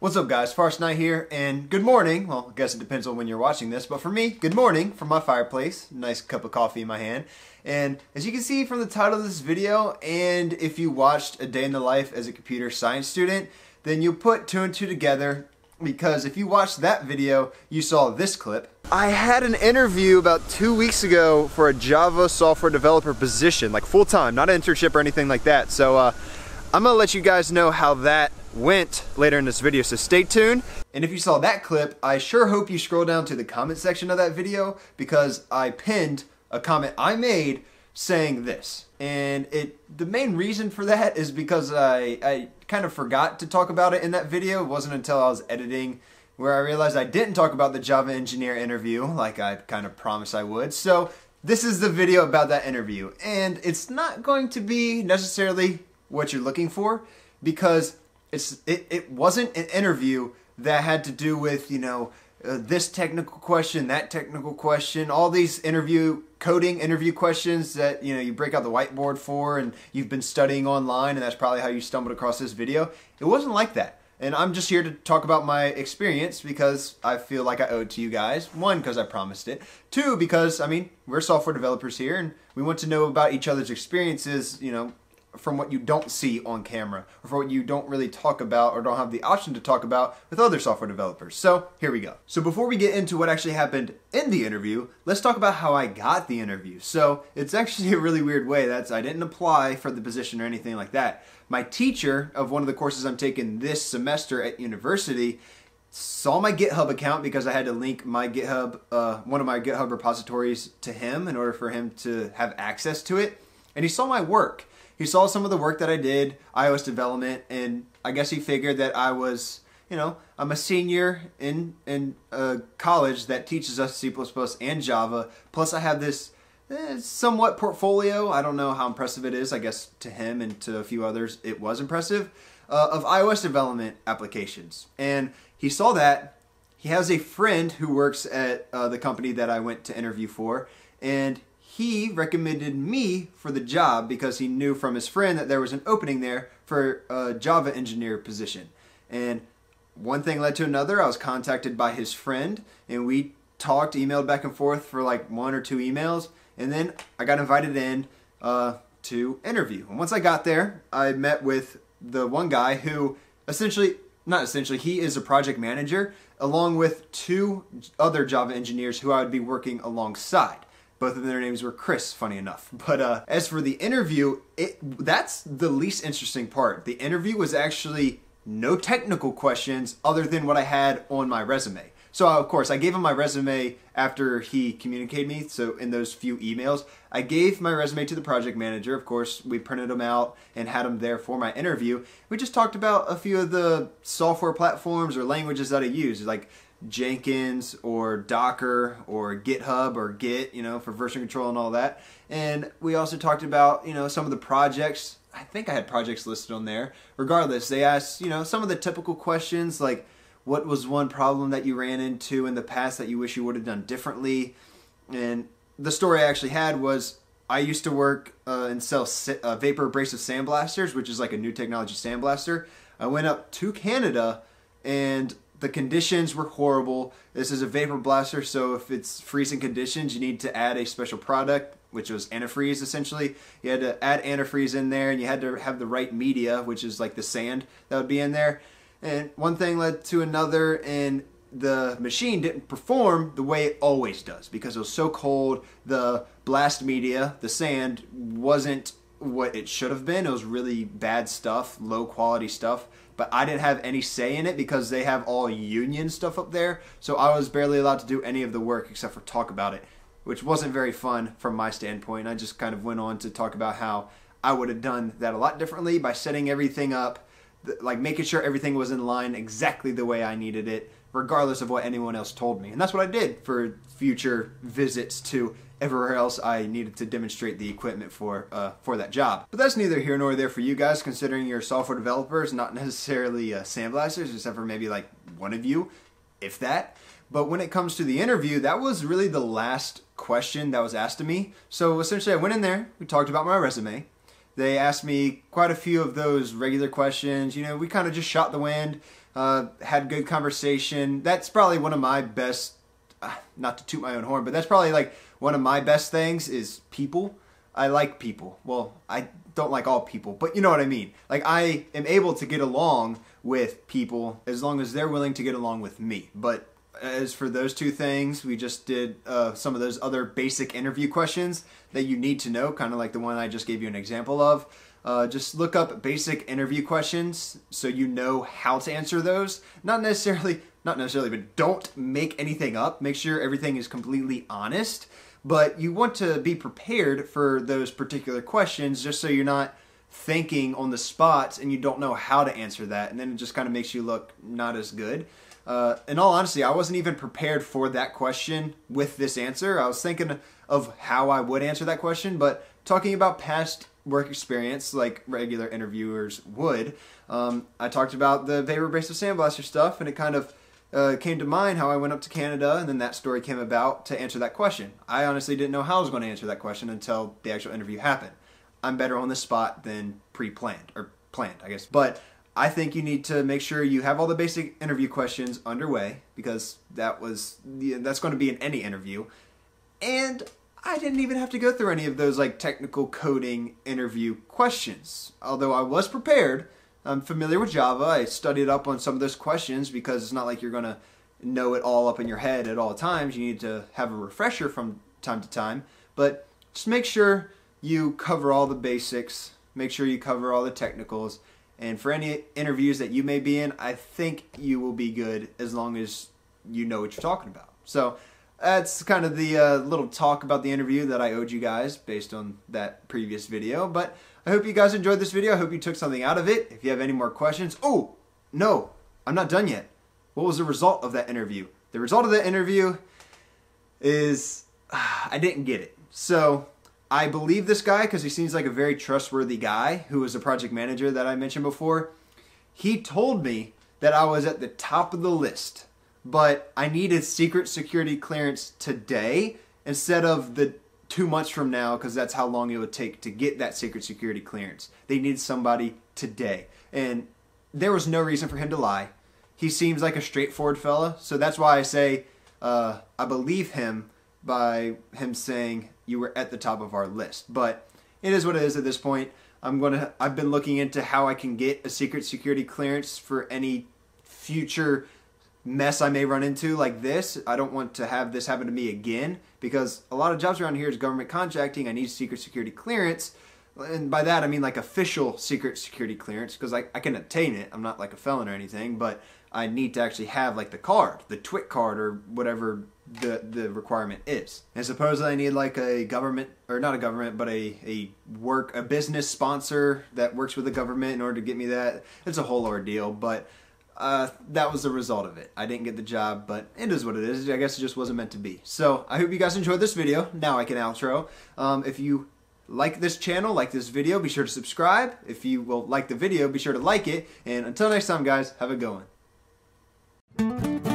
What's up guys, Forrest Knight here, and good morning. Well, I guess it depends on when you're watching this, but for me, good morning from my fireplace. Nice cup of coffee in my hand. And as you can see from the title of this video, and if you watched A Day in the Life as a Computer Science Student, then you put two and two together because if you watched that video, you saw this clip. I had an interview about two weeks ago for a Java software developer position, like full time, not an internship or anything like that. So uh, I'm gonna let you guys know how that went later in this video, so stay tuned. And if you saw that clip, I sure hope you scroll down to the comment section of that video because I pinned a comment I made saying this. And it the main reason for that is because I, I kind of forgot to talk about it in that video. It wasn't until I was editing where I realized I didn't talk about the Java engineer interview like I kind of promised I would. So this is the video about that interview. And it's not going to be necessarily what you're looking for because it's it, it wasn't an interview that had to do with you know uh, this technical question, that technical question, all these interview coding interview questions that you know you break out the whiteboard for, and you've been studying online, and that's probably how you stumbled across this video. It wasn't like that. And I'm just here to talk about my experience because I feel like I owe it to you guys. One, because I promised it. Two, because, I mean, we're software developers here and we want to know about each other's experiences, you know, from what you don't see on camera or for what you don't really talk about or don't have the option to talk about with other software developers. So here we go. So before we get into what actually happened in the interview, let's talk about how I got the interview. So it's actually a really weird way. That's I didn't apply for the position or anything like that. My teacher of one of the courses I'm taking this semester at university saw my GitHub account because I had to link my GitHub, uh, one of my GitHub repositories to him in order for him to have access to it. And he saw my work he saw some of the work that I did, iOS development, and I guess he figured that I was, you know, I'm a senior in in college that teaches us C++ and Java. Plus, I have this eh, somewhat portfolio. I don't know how impressive it is. I guess to him and to a few others, it was impressive uh, of iOS development applications. And he saw that. He has a friend who works at uh, the company that I went to interview for, and he recommended me for the job because he knew from his friend that there was an opening there for a Java engineer position. And one thing led to another. I was contacted by his friend and we talked, emailed back and forth for like one or two emails. And then I got invited in uh, to interview. And once I got there, I met with the one guy who essentially, not essentially, he is a project manager along with two other Java engineers who I would be working alongside. Both of their names were Chris, funny enough. But uh, as for the interview, it that's the least interesting part. The interview was actually no technical questions other than what I had on my resume. So of course, I gave him my resume after he communicated me. So in those few emails, I gave my resume to the project manager. Of course, we printed them out and had them there for my interview. We just talked about a few of the software platforms or languages that I use, like Jenkins or Docker or GitHub or Git, you know, for version control and all that. And we also talked about, you know, some of the projects. I think I had projects listed on there. Regardless, they asked, you know, some of the typical questions like what was one problem that you ran into in the past that you wish you would have done differently? And the story I actually had was I used to work uh, and sell uh, vapor abrasive sandblasters, which is like a new technology sandblaster. I went up to Canada and the conditions were horrible. This is a vapor blaster, so if it's freezing conditions, you need to add a special product, which was antifreeze essentially. You had to add antifreeze in there, and you had to have the right media, which is like the sand that would be in there. And one thing led to another, and the machine didn't perform the way it always does because it was so cold. The blast media, the sand, wasn't what it should have been. It was really bad stuff, low quality stuff but I didn't have any say in it because they have all union stuff up there. So I was barely allowed to do any of the work except for talk about it, which wasn't very fun from my standpoint. I just kind of went on to talk about how I would have done that a lot differently by setting everything up, like making sure everything was in line exactly the way I needed it, regardless of what anyone else told me. And that's what I did for future visits to everywhere else I needed to demonstrate the equipment for uh, for that job. But that's neither here nor there for you guys, considering you're software developers, not necessarily uh, sandblasters, except for maybe like one of you, if that. But when it comes to the interview, that was really the last question that was asked of me. So essentially, I went in there, we talked about my resume. They asked me quite a few of those regular questions. You know, we kind of just shot the wind. Uh, had good conversation. That's probably one of my best, uh, not to toot my own horn, but that's probably like one of my best things is people. I like people. Well, I don't like all people, but you know what I mean. Like I am able to get along with people as long as they're willing to get along with me. But as for those two things, we just did uh, some of those other basic interview questions that you need to know, kind of like the one I just gave you an example of. Uh, just look up basic interview questions so you know how to answer those. Not necessarily, not necessarily, but don't make anything up. Make sure everything is completely honest. But you want to be prepared for those particular questions just so you're not thinking on the spot and you don't know how to answer that. And then it just kind of makes you look not as good. Uh, in all honesty, I wasn't even prepared for that question with this answer. I was thinking of how I would answer that question, but talking about past work experience like regular interviewers would, um, I talked about the Vapor Abrasive Sandblaster stuff, and it kind of uh, came to mind how I went up to Canada, and then that story came about to answer that question. I honestly didn't know how I was going to answer that question until the actual interview happened. I'm better on the spot than pre-planned or planned, I guess. But I think you need to make sure you have all the basic interview questions underway because that was that's going to be in any interview. And I didn't even have to go through any of those like technical coding interview questions. Although I was prepared, I'm familiar with Java. I studied up on some of those questions because it's not like you're going to know it all up in your head at all times. You need to have a refresher from time to time, but just make sure you cover all the basics, make sure you cover all the technicals, and for any interviews that you may be in, I think you will be good as long as you know what you're talking about. So that's kind of the uh, little talk about the interview that I owed you guys based on that previous video. But I hope you guys enjoyed this video. I hope you took something out of it. If you have any more questions, oh, no, I'm not done yet. What was the result of that interview? The result of that interview is I didn't get it. So I believe this guy because he seems like a very trustworthy guy who was a project manager that I mentioned before. He told me that I was at the top of the list, but I needed secret security clearance today instead of the two months from now because that's how long it would take to get that secret security clearance. They need somebody today. And there was no reason for him to lie. He seems like a straightforward fella, so that's why I say uh, I believe him by him saying you were at the top of our list. But it is what it is at this point. I'm to I've been looking into how I can get a secret security clearance for any future mess I may run into like this. I don't want to have this happen to me again because a lot of jobs around here is government contracting. I need secret security clearance. And by that I mean like official secret security clearance because I, I can obtain it. I'm not like a felon or anything, but I need to actually have like the card, the TWIC card or whatever the the requirement is. And supposedly I need like a government or not a government, but a a work a business sponsor that works with the government in order to get me that. It's a whole ordeal, but uh, that was the result of it. I didn't get the job, but it is what it is. I guess it just wasn't meant to be. So I hope you guys enjoyed this video. Now I can outro. Um, if you like this channel, like this video, be sure to subscribe. If you will like the video, be sure to like it. And until next time, guys, have a good one.